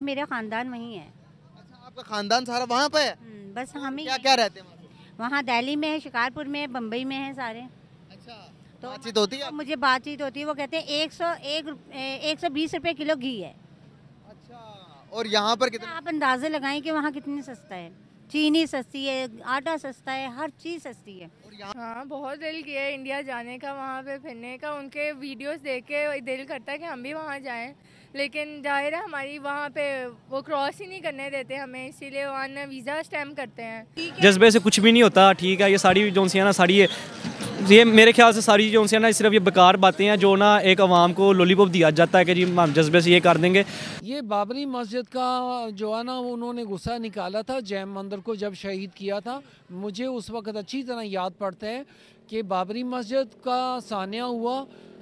मेरा खानदान वहीं है। अच्छा आपका खानदान सारा वहाँ पे है? हम्म, बस हम ही क्या क्या रहते हैं वहाँ? दिल्ली में है शिकारपुर में है बम्बई में है सारे। अच्छा तो बातचीत होती है मुझे बातचीत होती है वो कहते हैं एक सौ एक एक सौ बीस रुपये किलो घी है। अच्छा और यहाँ पर कितना? आप अंदाजे लगाएँ कि वहाँ कितनी सस्ता है। चीनी सस्ती है आटा सस्ता है हर चीज़ सस्ती है। हाँ बहुत दिल किया है इंडिया जाने का वहाँ पे फिरने का। उनके वीडियोस देख के दिल करता है कि हम भी वहाँ जाएँ। लेकिन ज़ाहिर है हमारी वहाँ पे वो क्रॉस ही नहीं करने देते हमें इसीलिए वहाँ ना वीज़ा स्टैम्प करते हैं। जज्बे से कुछ भी नहीं होता ठीक है ये सारी जो सी है ना सारी ये ये मेरे ख्याल से सारी जो सी ना सिर्फ़ ये बेकार बातें हैं जो ना एक आवाम को लॉलीपॉप दिया जाता है कि जी हम जज्बे से ये कर देंगे। ये बाबरी मस्जिद का जो है ना उन्होंने गुस्सा निकाला था जैम मंदिर को जब शहीद किया था। मुझे उस वक्त अच्छी तरह याद पड़ता है कि बाबरी मस्जिद का सानिया हुआ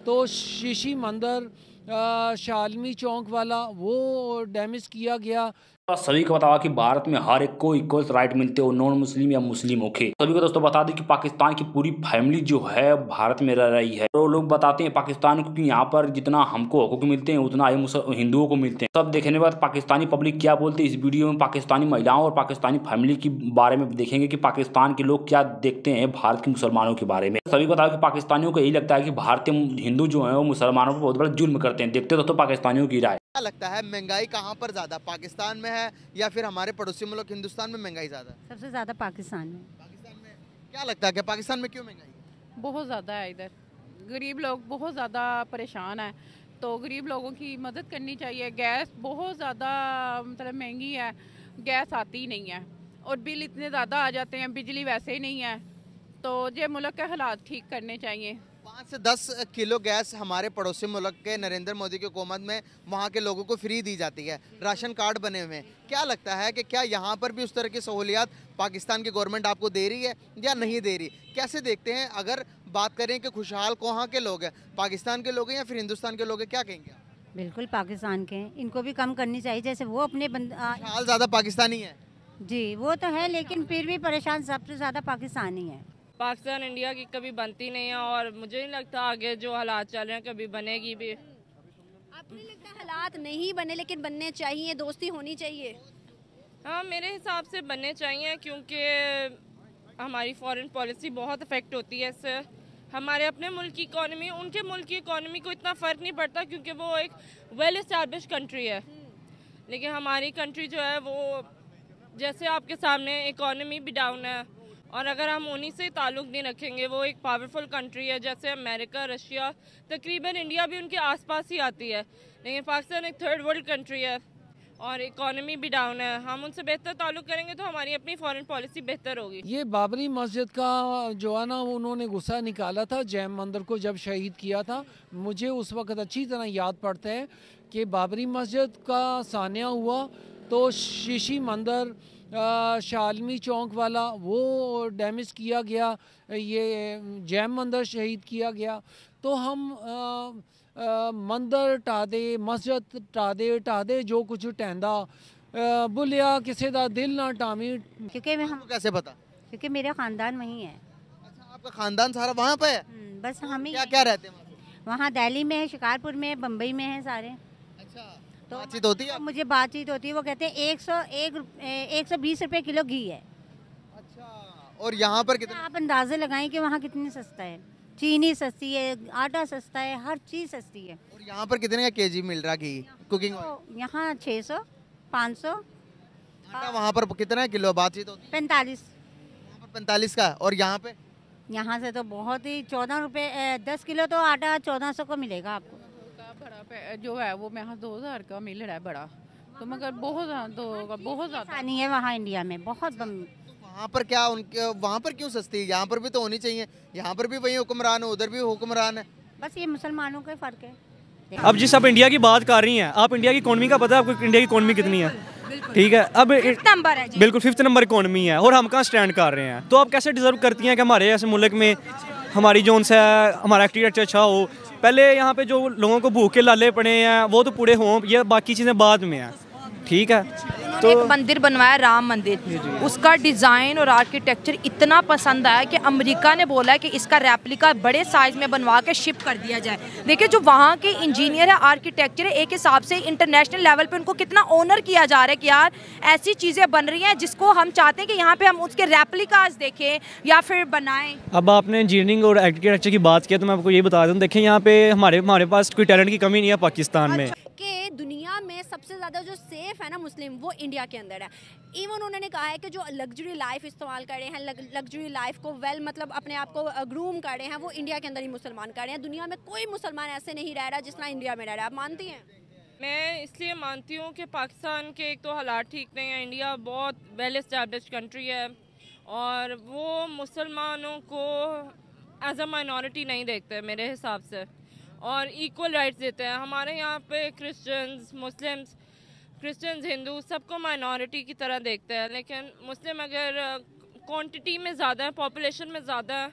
तो शीशी मंदिर शालमी चौंक वाला वो डैमेज किया गया। सभी को बताओ कि भारत में हर एक को इक्वल राइट मिलते हो नॉन मुस्लिम या मुस्लिम होके। सभी को दोस्तों बता दें कि पाकिस्तान की पूरी फैमिली जो है भारत में रह रही है। तो लोग बताते हैं पाकिस्तान को कि यहाँ पर जितना हमको हकूक मिलते हैं, उतना ही हिंदुओं को मिलते हैं। सब देखने के बाद पाकिस्तानी पब्लिक क्या बोलते हैं? इस वीडियो में पाकिस्तानी महिलाओं और पाकिस्तानी फैमिली के बारे में देखेंगे की पाकिस्तान के लोग क्या देखते हैं भारत के मुसलमानों के बारे में। सभी को बताओ कि पाकिस्तानियों को यही लगता है कि भारतीय हिंदू जो है, वो मुसलमानों पर बहुत बड़ा जुल्म करते हैं। देखते दोस्तों पाकिस्तानियों की राय। क्या लगता है महँगाई कहाँ पर ज़्यादा? पाकिस्तान में है या फिर हमारे पड़ोसी मुल्क हिंदुस्तान में महँगाई ज़्यादा है? सबसे ज़्यादा पाकिस्तान में। पाकिस्तान में क्या लगता है कि पाकिस्तान में क्यों महँगाई बहुत ज़्यादा है इधर। गरीब लोग बहुत ज़्यादा परेशान है तो गरीब लोगों की मदद करनी चाहिए। गैस बहुत ज़्यादा मतलब महँगी है गैस आती ही नहीं है और बिल इतने ज़्यादा आ जाते हैं बिजली वैसे ही नहीं है तो ये मुल्क के हालात ठीक करने चाहिए। पाँच से दस किलो गैस हमारे पड़ोसी मुल्क के नरेंद्र मोदी की हुकूमत में वहाँ के लोगों को फ्री दी जाती है। राशन कार्ड बने हुए हैं। क्या लगता है कि क्या यहाँ पर भी उस तरह की सहूलियात पाकिस्तान की गवर्नमेंट आपको दे रही है या नहीं दे रही? कैसे देखते हैं? अगर बात करें कि खुशहाल कहाँ के लोग हैं? पाकिस्तान के लोग हैं या फिर हिंदुस्तान के लोग हैं? क्या कहेंगे आप? बिल्कुल पाकिस्तान के हैं। इनको भी कम करनी चाहिए। जैसे वो अपने बंद ज़्यादा पाकिस्तानी है। जी वो तो है लेकिन फिर भी परेशान सबसे ज़्यादा पाकिस्तानी है। पाकिस्तान इंडिया की कभी बनती नहीं है और मुझे नहीं लगता आगे जो हालात चल रहे हैं कभी बनेगी भी। आपको नहीं लगता हालात नहीं बने लेकिन बनने चाहिए दोस्ती होनी चाहिए? हाँ मेरे हिसाब से बनने चाहिए क्योंकि हमारी फॉरेन पॉलिसी बहुत अफेक्ट होती है इससे। हमारे अपने मुल्क की इकोनॉमी उनके मुल्क की इकोनॉमी को इतना फ़र्क नहीं पड़ता क्योंकि वो एक वेल इस्टेब्लिश कंट्री है। लेकिन हमारी कंट्री जो है वो जैसे आपके सामने इकोनॉमी भी डाउन है और अगर हम उन्हीं से ताल्लुक़ नहीं रखेंगे, वो एक पावरफुल कंट्री है, जैसे अमेरिका, रशिया, तकरीबन इंडिया भी उनके आसपास ही आती है। लेकिन पाकिस्तान एक थर्ड वर्ल्ड कंट्री है और इकोनॉमी भी डाउन है। हम उनसे बेहतर ताल्लुक़ करेंगे तो हमारी अपनी फॉरेन पॉलिसी बेहतर होगी। ये बाबरी मस्जिद का जो है ना उन्होंने गुस्सा निकाला था, जैम मंदिर को जब शहीद किया था। मुझे उस वक्त अच्छी तरह याद पड़ता है कि बाबरी मस्जिद का सानिया हुआ तो शीशी मंदिर अ, शालमी चौक वाला वो डैमेज किया गया ये जैम मंदिर शहीद किया गया तो हम अ, अ, मंदिर ਢਾ ਦੇ ਮਸਜਿਦ ਢਾ ਦੇ ਢਾ ਦੇ ਜੋ ਕੁਝ ਢਹਿੰਦਾ ਅ, ਭੁੱਲਿਆ ਕਿਸੇ ਦਾ ਦਿਲ ਨਾ ਢਾਵੀਂ क्योंकि मैं हम आपको कैसे पता क्योंकि मेरा खानदान वहीं है अच्छा आपका खानदान सारा वहाँ पे है हम्म, बस हम ही क्या क्या रहते हैं वहाँ पे? वहाँ दिल्ली में है शिकारपुर में है बम्बई में है सारे अच्छा तो बातचीत होती है मुझे बातचीत होती है वो कहते हैं एक सौ एक एक सौ बीस रुपये किलो घी है। अच्छा और यहाँ पर कितना आप अंदाजे लगाएँ कि वहाँ कितनी सस्ता है। चीनी सस्ती है आटा सस्ता है हर चीज़ सस्ती है। और यहाँ पर कितने का के जी मिल रहा घी? कुकिंग तो यहाँ छः सौ पाँच सौ। वहाँ पर कितना है किलो? बातचीत होती है? पैंतालीस। पैंतालीस का और यहाँ पे? यहाँ से तो बहुत ही चौदह रुपये दस किलो तो आटा चौदह सौ को मिलेगा आपको। बड़ा जो है वो यहाँ दो हज़ार का मिल रहा है बड़ा। तो मगर बहुत दो बहुत ज़्यादा। आसानी है वहाँ इंडिया में? बहुत वहाँ पर क्या उनके वहाँ पर क्यों सस्ती है? यहाँ पर भी तो होनी चाहिए। यहाँ पर भी वही हुक्मरान है उधर भी हुक्मरान है। बस ये मुसलमानों का फ़र्क है। अब जिस आप इंडिया की बात कर रही हैं आप इंडिया की इकोनॉमी का पता है आपको इंडिया की इकोनॉमी कितनी है? ठीक है अब नंबर है बिल्कुल फिफ्थ नंबर इकोनॉमी है और हम कहाँ स्टैंड कर रहे हैं? तो आप कैसे डिजर्व करती हैं कि हमारे ऐसे मुल्क में हमारी जो उनसे, हमारा एक्टिविटी अच्छा हो। पहले यहाँ पे जो लोगों को भूखे लाले पड़े हैं, वो तो पूरे हों, ये बाकी चीज़ें बाद में हैं। ठीक है? उन्होंने एक मंदिर बनवाया राम मंदिर। उसका डिज़ाइन और आर्किटेक्चर इतना पसंद आया कि अमेरिका ने बोला है कि इसका रेप्लिका बड़े साइज़ में बनवा के शिप कर दिया जाए। देखिए जो वहाँ के इंजीनियर है आर्किटेक्चर है एक हिसाब से इंटरनेशनल लेवल पे उनको कितना ऑनर किया जा रहा है कि यार ऐसी चीज़ें बन रही हैं जिसको हम चाहते हैं कि यहाँ पे हम उसके रेप्लिकाज देखें या फिर बनाएँ। अब आपने इंजीनियरिंग और आर्किटेक्चर की बात किया तो मैं आपको ये बता दूँ। देखें यहाँ पे हमारे हमारे पास कोई टैलेंट की कमी नहीं है पाकिस्तान में। कि में सबसे ज़्यादा जो सेफ़ है ना मुस्लिम, वो इंडिया के अंदर है। इवन उन्होंने कहा है कि जो लग्जरी लाइफ इस्तेमाल कर रहे हैं लग्जरी लाइफ को वेल मतलब अपने आप को ग्रूम कर रहे हैं, वो इंडिया के अंदर ही मुसलमान कर रहे हैं। दुनिया में कोई मुसलमान ऐसे नहीं रह रहा जितना इंडिया में रह रहा है। आप मानती हैं? मैं इसलिए मानती हूँ कि पाकिस्तान के एक तो हालात ठीक नहीं है। इंडिया बहुत वेल इस्टेब्लिश कंट्री है और वो मुसलमानों को एज अ माइनॉरिटी नहीं देखते मेरे हिसाब से। और इक्वल राइट्स देते हैं। हमारे यहाँ पे क्रिश्चियंस मुस्लिम्स क्रिश्चियंस हिंदू सबको माइनॉरिटी की तरह देखते हैं। लेकिन मुस्लिम अगर क्वांटिटी में ज़्यादा है पॉपुलेशन में ज़्यादा है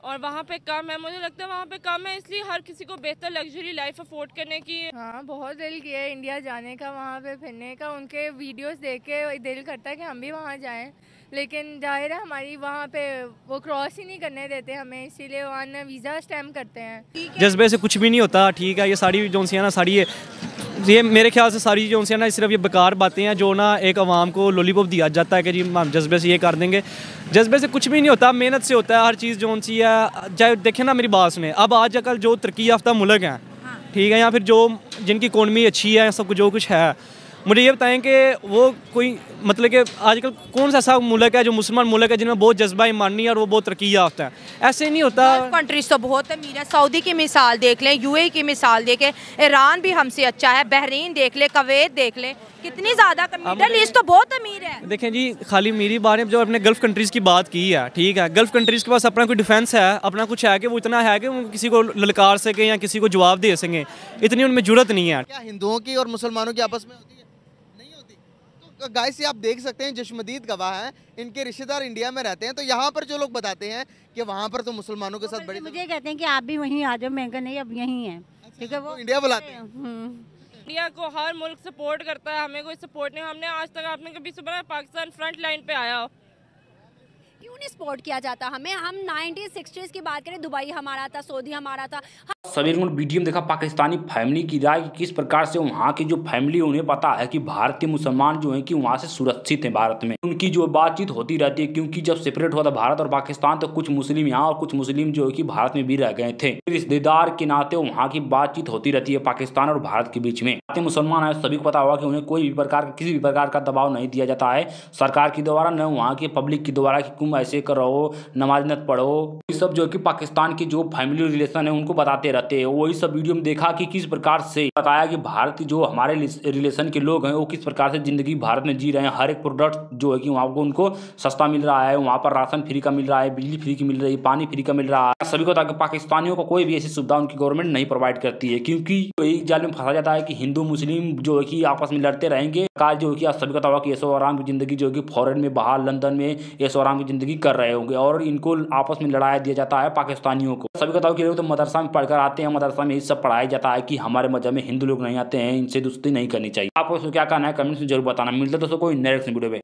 और वहाँ पे कम है, मुझे लगता है वहाँ पे कम है, इसलिए हर किसी को बेहतर लग्जरी लाइफ अफोर्ड करने की हाँ बहुत दिल किया है इंडिया जाने का, वहाँ पे फिरने का, उनके वीडियोस देख के दिल करता है कि हम भी वहाँ जाएँ। लेकिन ज़ाहिर है हमारी वहाँ पे वो क्रॉस ही नहीं करने देते हमें इसीलिए वहाँ वीज़ा स्टैम्प करते हैं। जज्बे से कुछ भी नहीं होता ठीक है ये सारी जो सी ना सारी ये ये मेरे ख्याल से सारी जो सी ना सिर्फ़ ये बेकार बातें हैं जो ना एक आवाम को लॉलीपॉप दिया जाता है कि जी हम जज्बे से ये कर देंगे। जज्बे से कुछ भी नहीं होता मेहनत से होता है हर चीज़ जो सी है चाहे देखें ना मेरी बात सुने अब आज कल जो तरक्की याफ्ता मुल्क हैं ठीक है या फिर जो जिनकी इकोनमी अच्छी है सब जो कुछ है मुझे ये बताएँ कि वो कोई मतलब कि आजकल कौन सा ऐसा मुल्क है जो मुसलमान मुल्क है जिनमें बहुत जज्बा ईमानी है और वो बहुत तरक्की याफ्ता है? ऐसे नहीं होता। कंट्रीज़ तो बहुत अमीर है सऊदी की मिसाल देख लें यूए की मिसाल देखें ईरान भी हमसे अच्छा है बहरीन देख ले कवैत देख ले। कितनी ज़्यादा मिडल ईस्ट तो बहुत अमीर है। देखें जी खाली मेरी बात जो अपने गल्फ कंट्रीज़ की बात की है ठीक है? गल्फ कंट्रीज़ के पास अपना कोई डिफेंस है अपना कुछ है कि वो इतना है कि वो किसी को ललकार सकें या किसी को जवाब दे सकें? इतनी उनमें ज़रूरत नहीं है। क्या हिंदुओं की और मुसलमानों की आपस में होती है? गाय से आप देख सकते हैं जशमदीद गवाह हैं इनके रिश्तेदार इंडिया में रहते हैं तो यहाँ पर जो लोग बताते हैं कि वहाँ पर तो मुसलमानों के साथ बड़ी मुझे कहते हैं कि आप भी वहीं आ जाओ मैं नहीं अब यहीं है। अच्छा, ठीक है वो? इंडिया बुलाते हैं? इंडिया को हर मुल्क सपोर्ट करता है हमें कोई सपोर्ट नहीं हमने आज तक आपने कभी सुना पाकिस्तान फ्रंट लाइन पे आया हो? क्यों नहीं सपोर्ट किया जाता हमें? हम नाइनटीन सिक्सटीज़ की बात करें दुबई हमारा था सऊदी हमारा था। लोगों ने वीडियो में देखा, पाकिस्तानी फैमिली की राय कि किस प्रकार से वहाँ की जो फैमिली उन्हें पता है कि भारतीय मुसलमान जो है कि वहाँ से सुरक्षित हैं भारत में। उनकी जो बातचीत होती रहती है, क्योंकि जब सेपरेट हुआ था भारत और पाकिस्तान तो कुछ मुस्लिम यहाँ और कुछ मुस्लिम जो है कि भारत में भी रह गए थे। रिश्तेदार के नाते वहाँ की बातचीत होती रहती है पाकिस्तान और भारत के बीच में। भारतीय मुसलमान है सभी को पता होगा कि उन्हें कोई भी प्रकार, किसी भी प्रकार का दबाव नहीं दिया जाता है। सरकार के द्वारा, न वहाँ के पब्लिक के द्वारा कि तुम ऐसे करो, नमाज़ नत पढ़ो। ये सब जो है कि पाकिस्तान की जो फैमिली रिलेशन है, उनको बताते रहते हैं। वही सब वीडियो में देखा कि किस प्रकार से बताया कि भारत जो हमारे रिलेशन के लोग हैं, वो किस प्रकार से ज़िंदगी भारत में जी रहे हैं। हर एक प्रोडक्ट जो है कि वहाँ को उनको सस्ता मिल रहा है, वहाँ पर राशन फ्री का मिल रहा है, बिजली फ्री की मिल रही है पानी फ्री का मिल रहा है। सभी को ताकि पाकिस्तानियों को कोई भी ऐसी सुविधा उनकी गवर्नमेंट नहीं प्रोवाइड करती है, क्योंकि एक जाल में फंसा जाता है कि हिंदू, मुस्लिम जो है कि आपस में लड़ते रहेंगे। कार जो कि सभी का कि ऐसो आराम की ज़िंदगी जो कि फॉरन में बाहर लंदन में ऐसो आराम की ज़िंदगी कर रहे होंगे और इनको आपस में लड़ाया दिया जाता है पाकिस्तानियों को। सभी बताओ कि तो मदरसा में पढ़कर आते हैं, मदरसा में ये सब पढ़ाया जाता है कि हमारे मज़हब में हिंदू लोग नहीं आते हैं, इनसे दोस्ती नहीं करनी चाहिए। आपको क्या कहना है? कमेंट में ज़रूर बताना। मिलता है दोस्तों, कोई नेक्स्ट वीडियो में।